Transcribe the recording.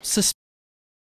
sus